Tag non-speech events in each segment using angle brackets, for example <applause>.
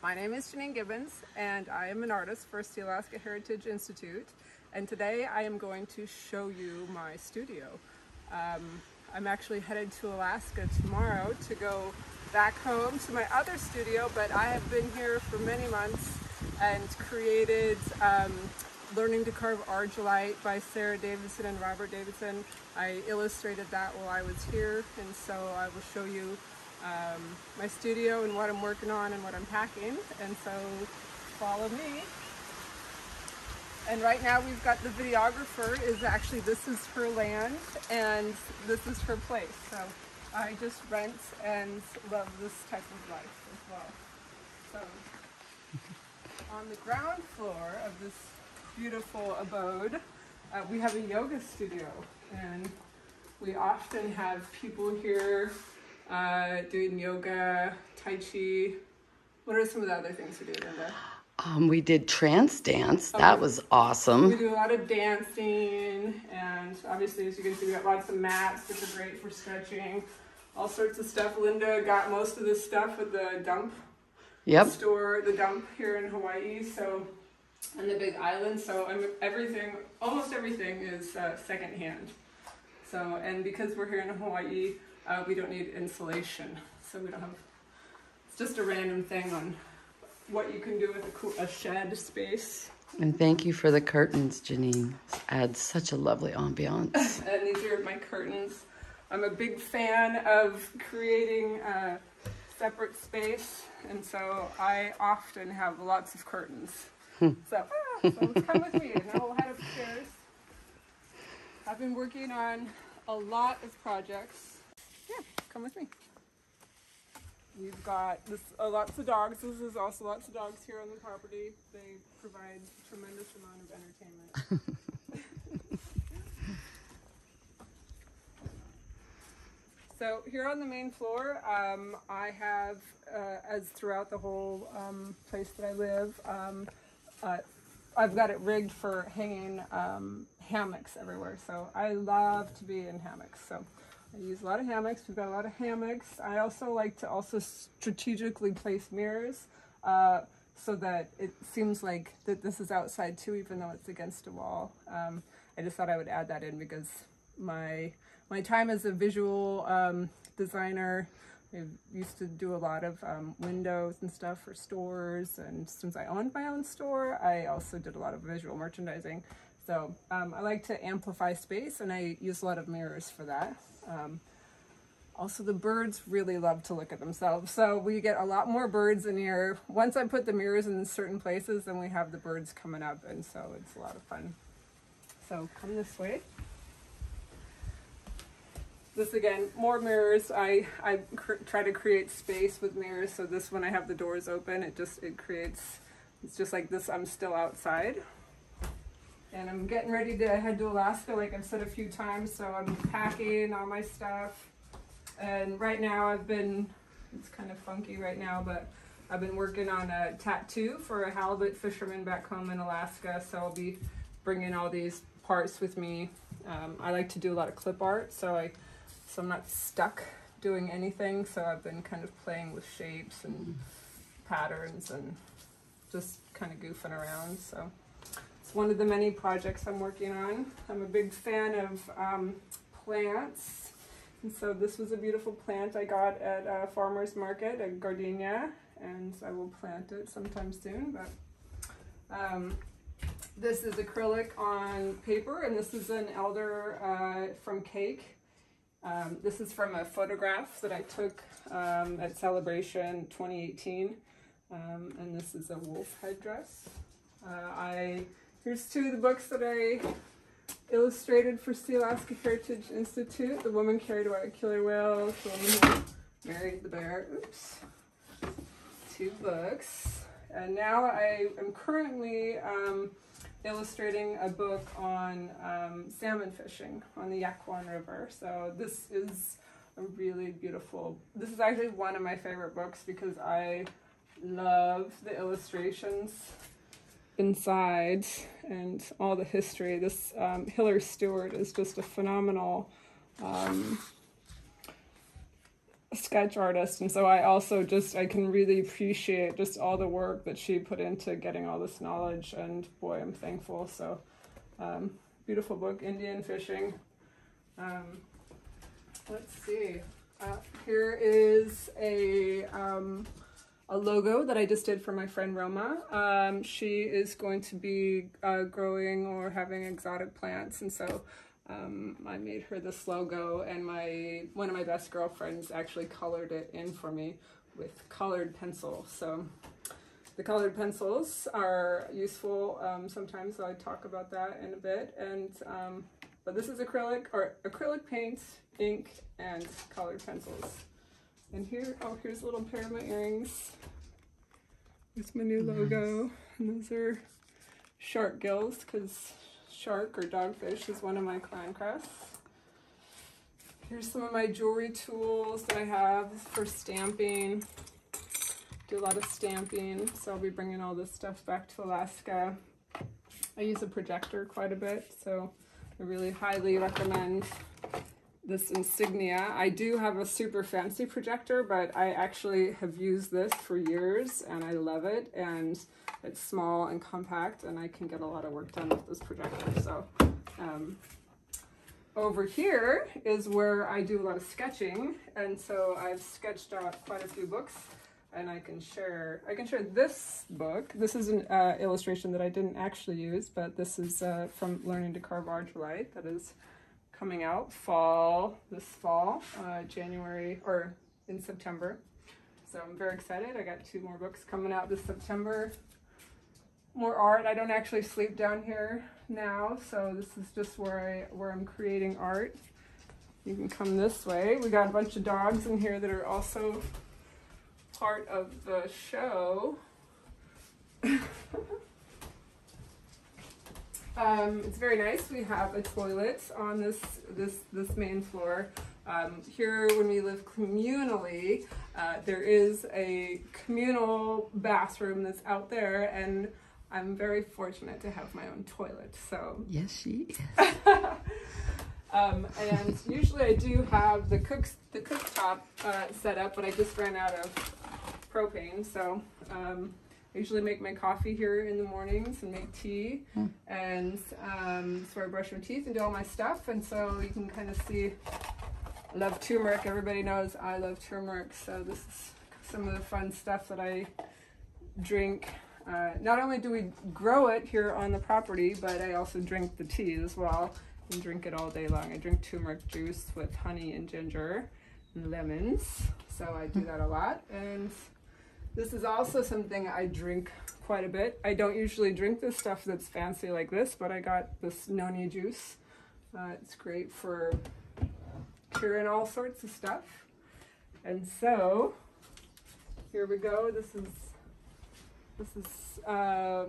My name is Janine Gibbons and I am an artist for the Sealaska Heritage Institute and today I am going to show you my studio. Um, I'm actually headed to Alaska tomorrow to go back home to my other studio but I have been here for many months and created um, Learning to Carve Argillite by Sarah Davidson and Robert Davidson. I illustrated that while I was here and so I will show you um, my studio and what I'm working on and what I'm packing and so follow me. And right now we've got the videographer is actually this is her land and this is her place. So I just rent and love this type of life as well. So on the ground floor of this beautiful abode, uh, we have a yoga studio and we often have people here uh, doing yoga, Tai Chi. What are some of the other things we do, Linda? Um, we did trance dance. That was awesome. We do a lot of dancing, and obviously, as you can see, we got lots of mats, which are great for stretching. All sorts of stuff. Linda got most of this stuff at the dump Yep. store, the dump here in Hawaii. So, and the Big Island. So, I'm, everything, almost everything, is uh, secondhand. So, and because we're here in Hawaii, uh, we don't need insulation. So we don't have. It's just a random thing on what you can do with a, cool, a shed space. And thank you for the curtains, Janine. Adds such a lovely ambiance. <laughs> and these are my curtains. I'm a big fan of creating a separate space, and so I often have lots of curtains. so, ah, so come with me, and now we'll head upstairs. I've been working on a lot of projects. Come with me. We've got this, uh, lots of dogs. This is also lots of dogs here on the property. They provide tremendous amount of entertainment. <laughs> So here on the main floor, um, I have, uh, as throughout the whole um, place that I live, um, uh, I've got it rigged for hanging um, hammocks everywhere. So I love to be in hammocks. So I use a lot of hammocks. We've got a lot of hammocks. I also like to also strategically place mirrors uh, so that it seems like that this is outside too, even though it's against a wall. Um, I just thought I would add that in because my my time as a visual um, designer, I used to do a lot of um, windows and stuff for stores. And since I owned my own store, I also did a lot of visual merchandising. So um, I like to amplify space and I use a lot of mirrors for that. Um, also, the birds really love to look at themselves. So we get a lot more birds in here. Once I put the mirrors in certain places, then we have the birds coming up. And so it's a lot of fun. So come this way this again more mirrors i i try to create space with mirrors so this when i have the doors open it just it creates it's just like this i'm still outside and i'm getting ready to head to alaska like i've said a few times so i'm packing all my stuff and right now i've been it's kind of funky right now but i've been working on a tattoo for a halibut fisherman back home in alaska so i'll be bringing all these parts with me um, i like to do a lot of clip art so i so I'm not stuck doing anything. So I've been kind of playing with shapes and patterns and just kind of goofing around. So it's one of the many projects I'm working on. I'm a big fan of um, plants. And so this was a beautiful plant I got at a farmer's market, a gardenia, and I will plant it sometime soon. But um, this is acrylic on paper, and this is an elder uh, from Kake. Um, this is from a photograph that I took um, at Celebration 2018, um, and this is a wolf headdress. Uh, I here's two of the books that I illustrated for Sealaska Heritage Institute: "The Woman Carried Away a Killer Whale," "The Woman Who Married the Bear." Oops, two books, and now I am currently. Um, illustrating a book on um, salmon fishing on the Yakoun River. So this is a really beautiful. This is actually one of my favorite books because I love the illustrations inside and all the history. This um, Hilary Stewart is just a phenomenal um, sketch artist. And so I also just I can really appreciate just all the work that she put into getting all this knowledge. And boy I'm thankful. So um, beautiful book Indian fishing. Um, let's see. Uh, here is a um, a logo that I just did for my friend Roma. Um, she is going to be uh, growing or having exotic plants, and so um, I made her this logo, and my one of my best girlfriends actually colored it in for me with colored pencil. So the colored pencils are useful um, sometimes. So I talk about that in a bit, and um, but this is acrylic or acrylic paint, ink, and colored pencils. And here, oh, here's a little pair of my earrings. Here's my new logo. And those are shark gills because shark or dogfish is one of my clan crests. Here's some of my jewelry tools that I have for stamping. Do a lot of stamping, so I'll be bringing all this stuff back to Alaska. I use a projector quite a bit, so I really highly recommend this insignia. I do have a super fancy projector, but I actually have used this for years and I love it. And it's small and compact and I can get a lot of work done with this projector. So um, over here is where I do a lot of sketching. And so I've sketched out quite a few books and I can share, I can share this book. This is an uh, illustration that I didn't actually use, but this is uh, from Learning to Carve Argillite. That is coming out fall, this fall, uh, January, or in September. So I'm very excited. I got two more books coming out this September. More art. I don't actually sleep down here now, so this is just where I where I'm creating art. You can come this way. We got a bunch of dogs in here that are also part of the show. <laughs> Um, it's very nice. We have a toilet on this this this main floor. Um, here, when we live communally, uh, there is a communal bathroom that's out there, and I'm very fortunate to have my own toilet. So yes, she is. <laughs> <laughs> um, and usually, I do have the cooks the cooktop uh, set up, but I just ran out of propane, so. I usually make my coffee here in the mornings and make tea. Mm. And um, so I brush my teeth and do all my stuff. And so you can kind of see, I love turmeric. Everybody knows I love turmeric. So this is some of the fun stuff that I drink. Uh, not only do we grow it here on the property, but I also drink the tea as well and drink it all day long. I drink turmeric juice with honey and ginger and lemons. So I do that a lot. And this is also something I drink quite a bit. I don't usually drink this stuff that's fancy like this, but I got this noni juice. Uh, it's great for curing all sorts of stuff. And so, here we go. This is this is uh,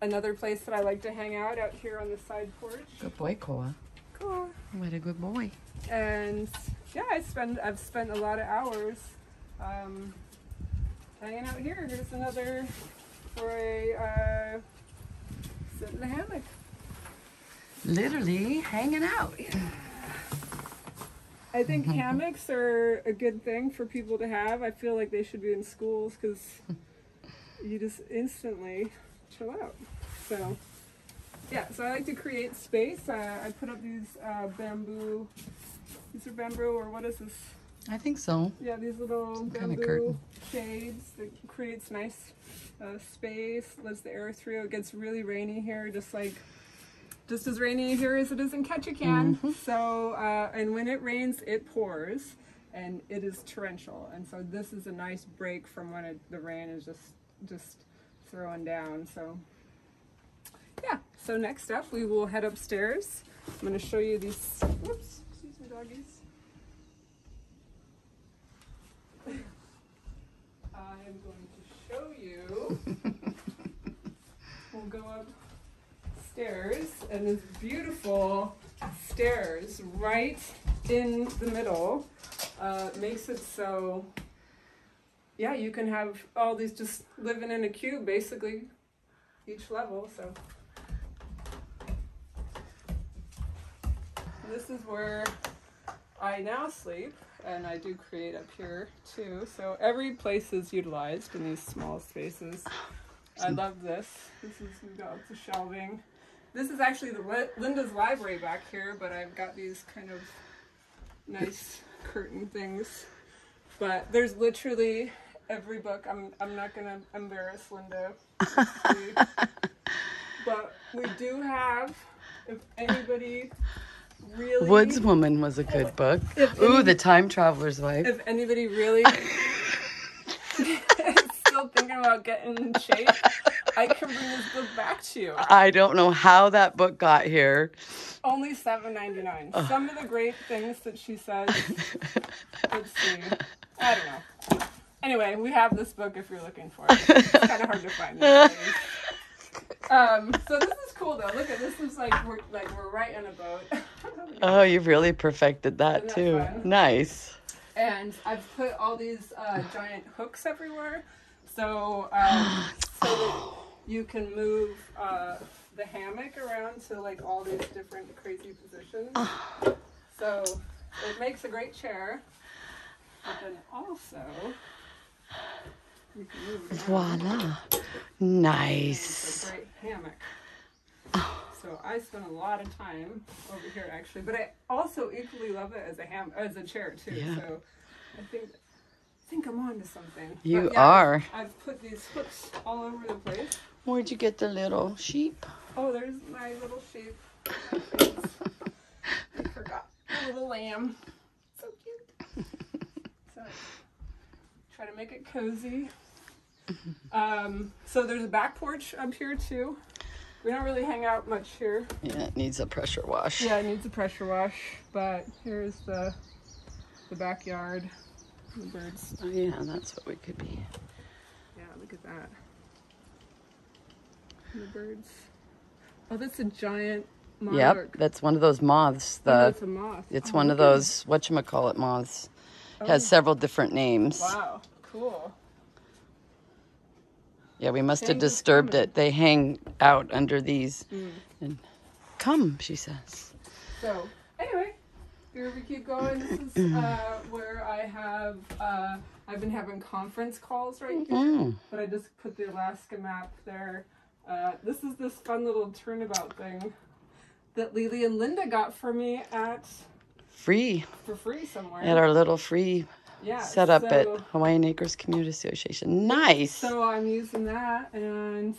another place that I like to hang out out here on the side porch. Good boy, Koa. Koa. What a good boy. And yeah, I spend I've spent a lot of hours um, hanging out here. Here's another for a uh, sit in the hammock. Literally hanging out. I think hammocks are a good thing for people to have. I feel like they should be in schools because you just instantly chill out. So, yeah, so I like to create space. Uh, I put up these uh, bamboo, these are bamboo, or what is this? I think so. Yeah, these little Some bamboo kind of shades that creates nice uh, space, lets the air through. It gets really rainy here, just like just as rainy here as it is in Ketchikan. Mm -hmm. So, uh, and when it rains, it pours, and it is torrential. And so this is a nice break from when it, the rain is just just throwing down. So, yeah. So next up, we will head upstairs. I'm going to show you these. Whoops, excuse me, doggies. I'm going to show you. <laughs> we'll go upstairs and this beautiful stairs right in the middle uh, makes it so yeah you can have all these just living in a cube basically each level so this is where I now sleep and I do create up here too. So every place is utilized in these small spaces. Oh, I love this. This is we've got lots of shelving. This is actually the Linda's library back here, but I've got these kind of nice curtain things. But there's literally every book. I'm I'm not gonna embarrass Linda. <laughs> but we do have, if anybody really Woodswoman was a good book. If Ooh, any- The Time Traveler's Wife. if anybody really <laughs> <laughs> is still thinking about getting in shape, I can bring this book back to you. I don't know how that book got here. Only seven ninety nine. Some of the great things that she says. <laughs> Let's see. I don't know. Anyway, we have this book if you're looking for it. It's kind of hard to find. Um, so this is cool though. Look at this. Is like we're like we're right in a boat. Oh, you've really perfected that too. fun? Nice. and I've put all these uh, giant hooks everywhere, so um, so that you can move uh, the hammock around to like all these different crazy positions. So it makes a great chair, but then also you can move. Voila. Nice. a great hammock. So I spend a lot of time over here actually, but I also equally love it as a ham as a chair too. Yeah. So I think I think I'm on to something. You yeah, are. I've put these hooks all over the place. Where'd you get the little sheep? Oh, there's my little sheep. <laughs> I forgot. A little lamb. So cute. So try to make it cozy. <laughs> Um, so there's a back porch up here too. We don't really hang out much here. Yeah, it needs a pressure wash. Yeah, it needs a pressure wash, but here's the the backyard. The birds. Oh, yeah, that's what we could be. Yeah, look at that. The birds. Oh, that's a giant monarch. Yep, that's one of those moths. Oh, that's a moth. it's Oh, one of look at- those whatchamacallit moths. Has Oh. several different names. Wow, cool. Yeah, we must have disturbed it. They hang out under these. Mm. And come, she says. So anyway, here we keep going. This is uh, <clears throat> where I have uh, I've been having conference calls right here, Mm. but I just put the Alaska map there. Uh, this is this fun little turnabout thing that Lily and Linda got for me at Free for free somewhere. at our little free yeah, setup at so- Hawaiian Acres Community Association. Nice. So I'm using that, and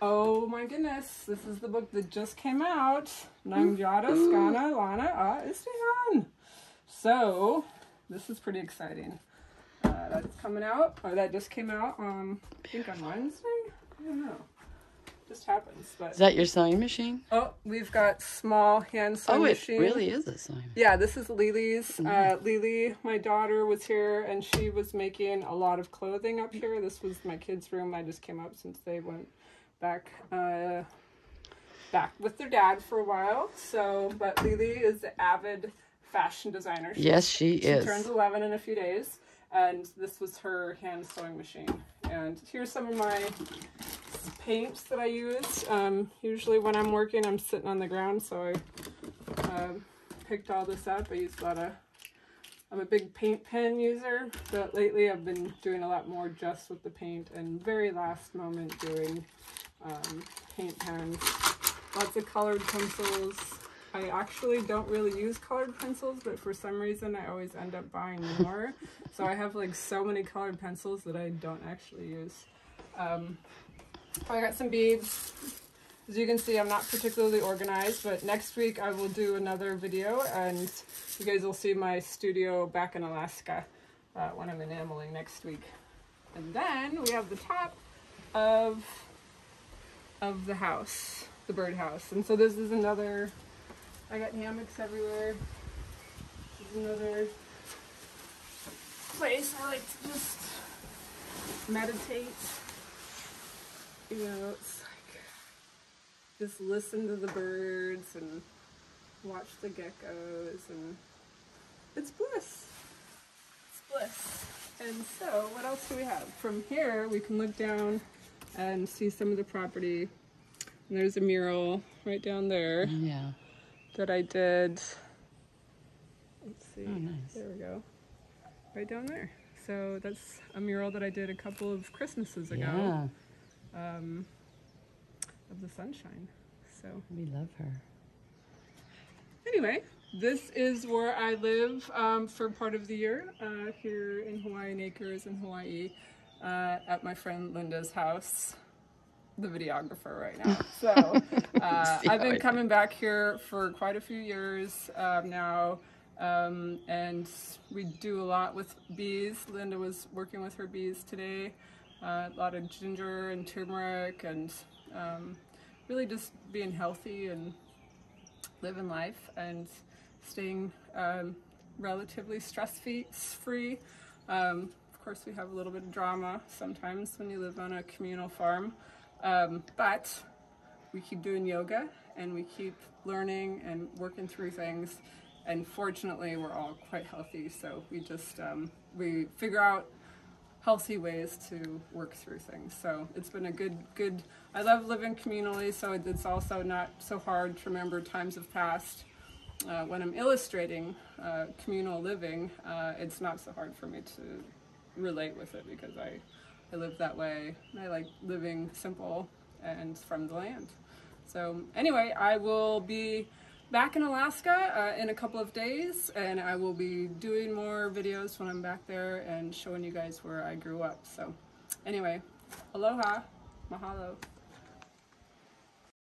oh my goodness, this is the book that just came out. Nangyada Skana Lana A Istihan. So this is pretty exciting. Uh, that's coming out, or that just came out. Um, I think on Wednesday. I don't know. Just happens, but Is that your sewing machine? oh, we've got small hand sewing oh, it machine. really is a sewing. Yeah, this is Lily's. Uh, Lily, my daughter, was here and she was making a lot of clothing up here. This was my kids' room. I just came up since they went back uh, back with their dad for a while. So, but Lily is an avid fashion designer. She, Yes, she, she is. She turns 11 in a few days, and this was her hand sewing machine. And here's some of my paints that I use. Um, usually when I'm working, I'm sitting on the ground, so I um, picked all this up. I use a lot of. I'm a big paint pen user, but lately I've been doing a lot more just with the paint and very last moment doing um, paint pens. Lots of colored pencils. I actually don't really use colored pencils, but for some reason I always end up buying more. so I have like so many colored pencils that I don't actually use. Um, I got some beads. As you can see, I'm not particularly organized, but next week I will do another video and you guys will see my studio back in Alaska uh, when I'm enameling next week. And then we have the top of of the house, the birdhouse. And so this is another, I got hammocks everywhere. This is another place I like to just meditate. You know, it's like just listen to the birds and watch the geckos and it's bliss. It's bliss. And so, what else do we have? From here, we can look down and see some of the property. And there's a mural right down there Yeah. that I did. Let's see. Oh, nice. There we go. right down there. So that's a mural that I did a couple of Christmases ago Yeah, um, of the sunshine. So we love her. anyway, this is where I live um, for part of the year uh, here in Hawaiian Acres in Hawaii uh, at my friend Linda's house, the videographer right now. <laughs> So uh, I've been coming back here for quite a few years um, now. Um, and we do a lot with bees. Linda was working with her bees today. Uh, a lot of ginger and turmeric and um, really just being healthy and living life and staying um, relatively stress free. Um, of course, we have a little bit of drama sometimes when you live on a communal farm, um, but we keep doing yoga and we keep learning and working through things. And fortunately, we're all quite healthy, so we just um, we figure out healthy ways to work through things. So it's been a good, good. I love living communally, so it's also not so hard to remember times of past. Uh, when I'm illustrating uh, communal living, uh, it's not so hard for me to relate with it because I, I live that way. I like living simple and from the land. So anyway, I will be back in Alaska uh, in a couple of days, and I will be doing more videos when I'm back there and showing you guys where I grew up. So anyway, aloha, mahalo.